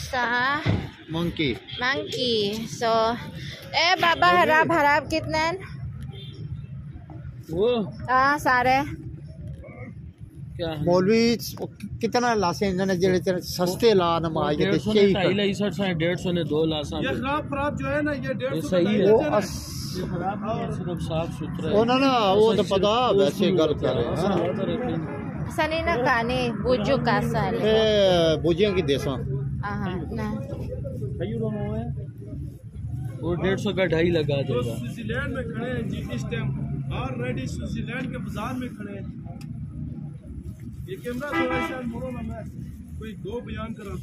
Sa Monkey. monkey. So, eh बाबा हराब हराब कितने वो हाँ सारे क्या है मौलवी कितना लासे इन्होंने जेड़े सस्ते ला नमाज़ सौ के ने ढाई ला इस साइड डेढ़ सौ ने दो ला साहब ये खराब खराब जो है ना ये डेढ़ ये सौ सही है वो अस खराब नहीं है सिर्फ़ साफ़ सुथरा वो ना ना वो तो पता वैसे गल कर रहे हैं हैं sanina kani buju kasal ए बुझिया की देसा aha na वो डेढ़ सौ का ढाई लगा देगा। स्विट्जरलैंड में खड़े हैं जी इस टाइम ऑलरेडी स्विट्जरलैंड के बाज़ार में खड़े हैं। ये कैमरा थोड़ा सा मोड़ो ना मैं कोई दो बयान करा।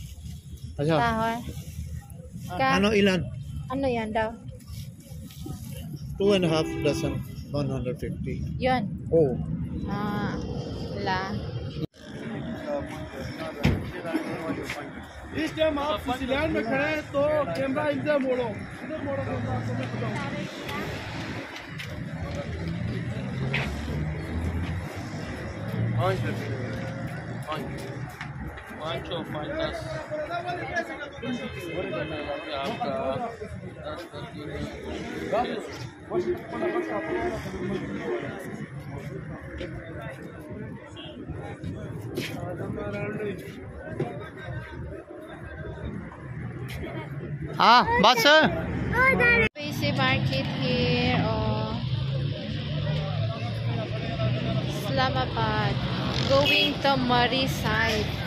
अच्छा। ano ilan ano yan daw two and a half dozen 150 yun oh ah la इस टाइम आप स्विट्जरलैंड में खड़े हैं तो कैमरा इधर मोड़ो इधर मोड़ो बताऊँ पाँच सौ पाँच दस आपका दस दस Ah, bus. Busy market here. Oh. Islamabad. Going to Marie side.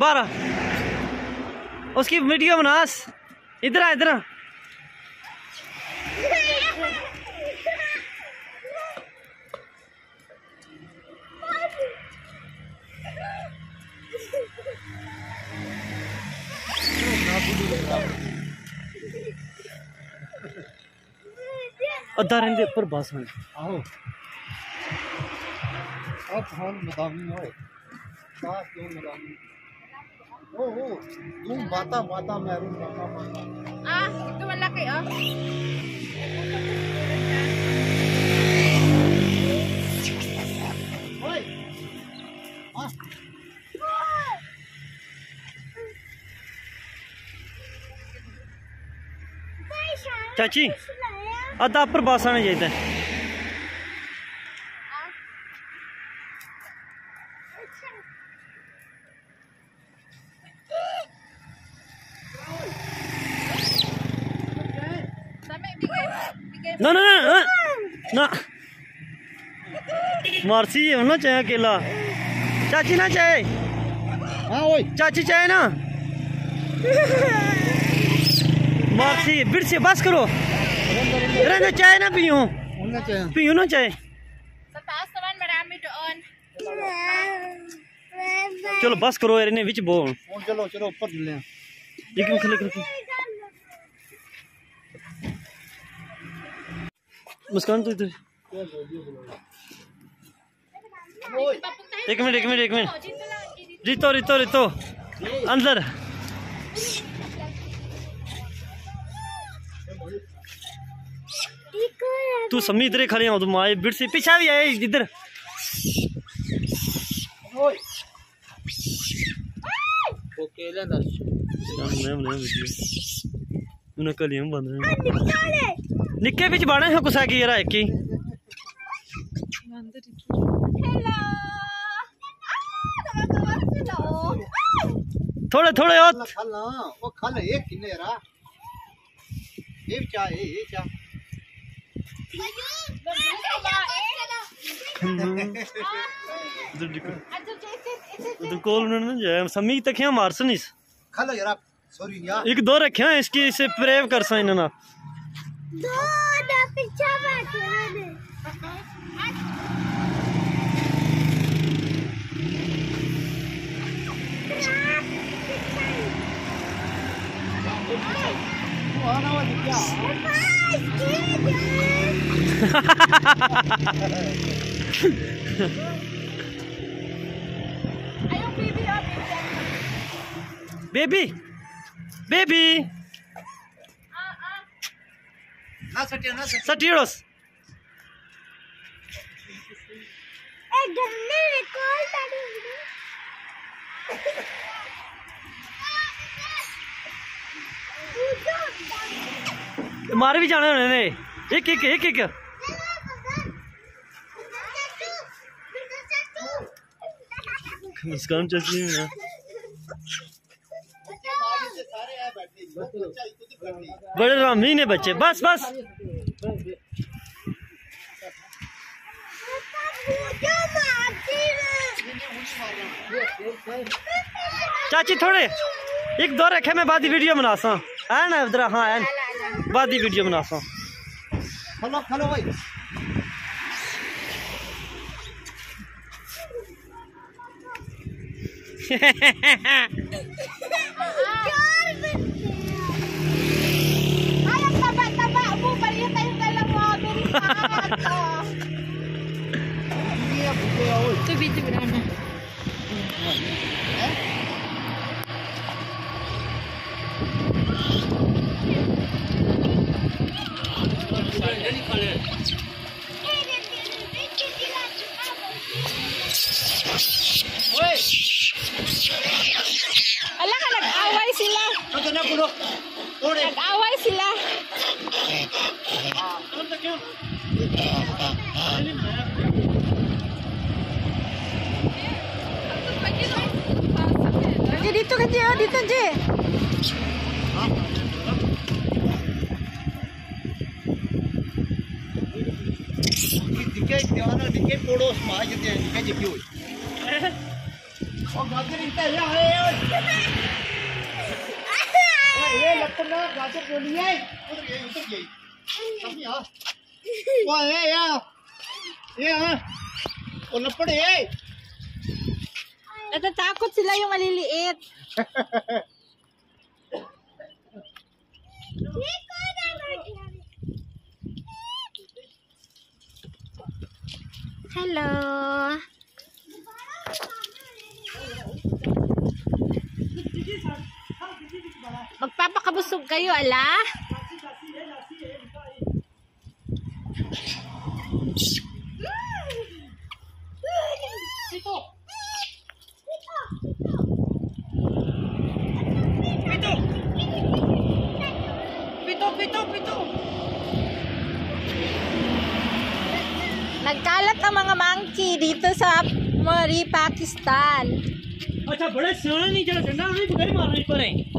बाहर आ। उसकी वीडियो बनास इधर इधर अद्धा रहने पर बस में आओ। अब हम मदामी हो क्यों मदामी ओ ओ तुम बाता बाता मैरून बाता बाता ah ito malaki oh ओए हाँ चाची अद्धा पर बस आना चाहिए ना ना ना ना मारसी होना चाहे अकेला। चाची ना चाहे। हाँ ओए। चाची चाहे ना। मारसी बिर से बस करो। रहना चाहे ना पियो। पियो ना चाहे. चलो बस करो यार इन्हें विच बो और चलो चलो ऊपर ले एक मिनट। मुस्कान तो इधर। एक मिनट एक मिनट एक मिनट. रितो रितो रितो। अंदर। तू सम्मी इधर ही खड़े हो तुम आए बिट से पीछा भी आए इधर। उन्हें कलियम बंद निक्के बिच बाणे है कुसा की oh. Ah! थोड़े थोड़े और खल वो खल एक किन्ने रा ये चाह ये ये चाह कोल उन्होंने समी तक मारसनिस खल जरा सॉरी यार। एक दो रखे हैं इसकी इसे प्रेव कर सा इन्होंने वो आना वाली क्या बेबी बेबी ना सटिया ना सटिया। सटीड़ोस मारे भी जाने होने ने। एक एक एक एक। मुस्कान चलती है। बड़े रामी ने बच्चे बस बस। चाची थोड़े एक दो रखे मैं बाद वीडियो बना सा है। ना इधर हाँ है बाद वीडियो बना सा खलो खलो भाई। sila. तो ना बोलो थोड़े Nag-away sila. Oke, dito ka, Ji. Oh, dito, Ji. दिखे ध्यान दिखे पड़ोस मार जते हैं दिखे जी क्यों और गाजर इतना है ये लपना गाजर बोली है। उधर गई। उधर गई कभी आ वाह ये या ये हाँ। ओ लपड़े ए Natatakot sila yung maliliit. Hello. Magpapakabusog kayo, ala? Nagkalat ang mga monkey dito sa Mori, Pakistan. अच्छा बड़े सियाने नहीं चला डंडा नहीं पकड़ मारने पर है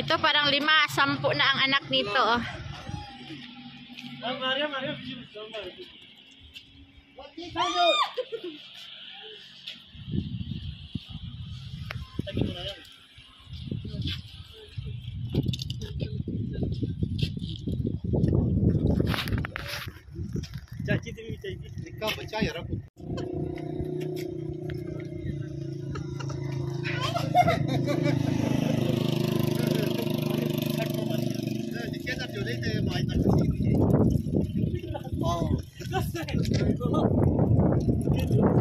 Ito parang lima, sampu na ang anak nito. Percaya यार दिखे ना जो नहीं थे माई ना हाँ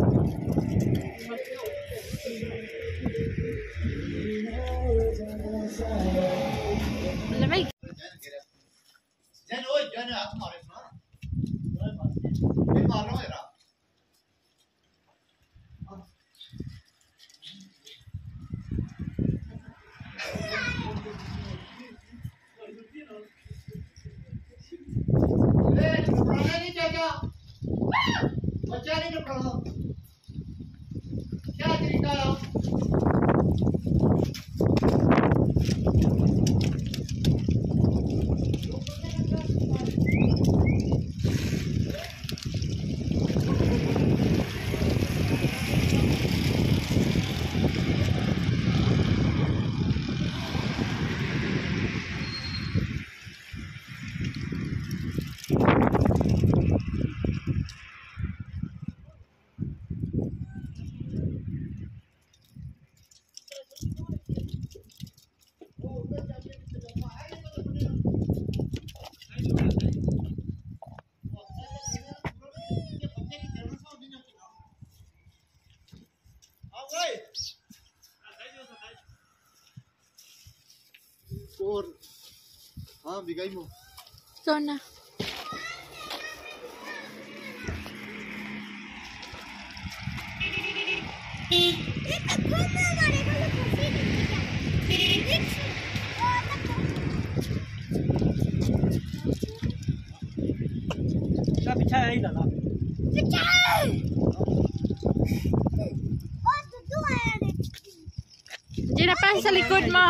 alcohol ang bigay mo? Ito na. Pichai là lắm. Pa sa likod mo.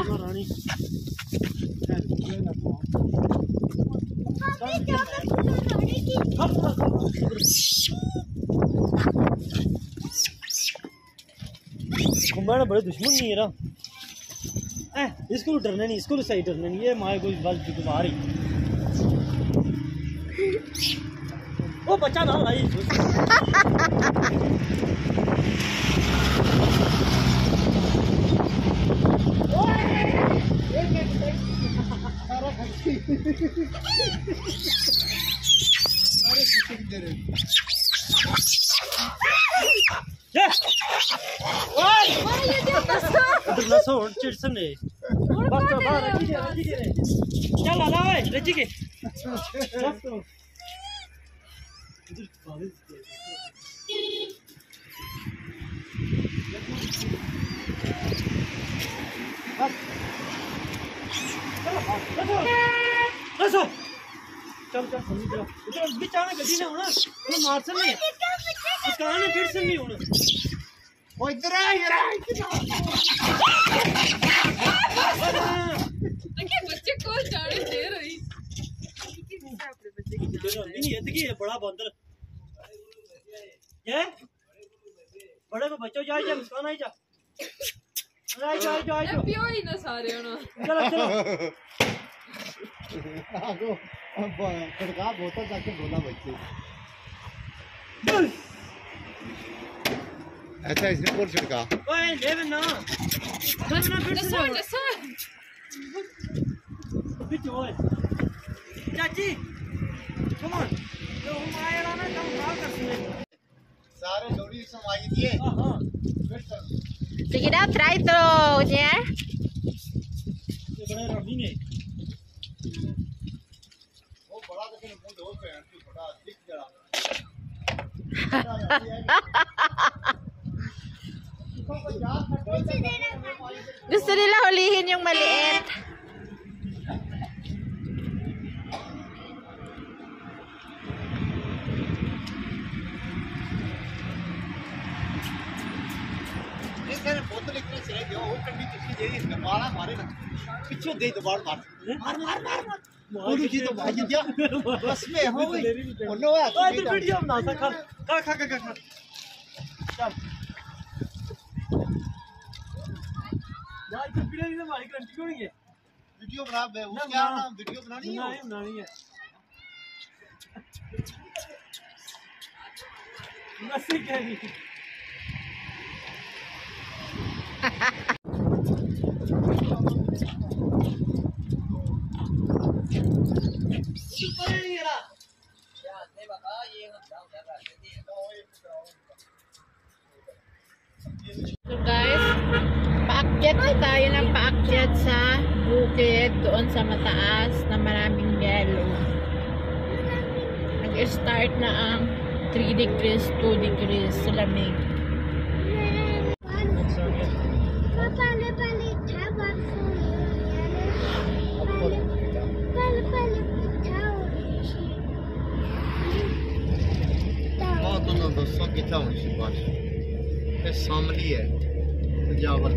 घुमाना बड़े दुश्मन नहीं है ना। ए, इसको तो डरना नहीं इसको तो सही डरना नहीं ये माए कोई बस बाहर ही ओ बच्चा ना भाई। ये उधर ना सो चिड़सन ने बस तो बाहर रखी दे रखी दे चल आला ओए रज़ी के बस तो बस चल चल समझ जा इधर बीच गड्डी ने होना। वो मार सन नहीं। उसका आने फिर से नहीं होना। O इधर आ यार बच्चे को जाने दे रही? नहीं है देखिए बड़ा बंदर। ये बड़े को बच्चों जाए जा मुस्कान आई जा। खड़का जाके बोला बच्चे अच्छा इसने पूरा छिड़का चाची सारे जोड़ी समाई दिए। Daw, try to, Nier. ये बड़ा रमी ने वो बड़ा लेकिन मुँह दो पैर की बड़ा दिख जरा Gusto nila hulihin yung maliit. Video बना है? बे वो क्या नाम वीडियो बनानी है? नहीं बनानी है। नसी कह रही Super hirap. Di ba ka? Daw. Hindi, So guys, paakyat na tayo ng paakyat sa bukid doon sa mataas na maraming yelo. Nag-start na ang 3 degrees, 2 degrees sa lamig. है सामने है जावर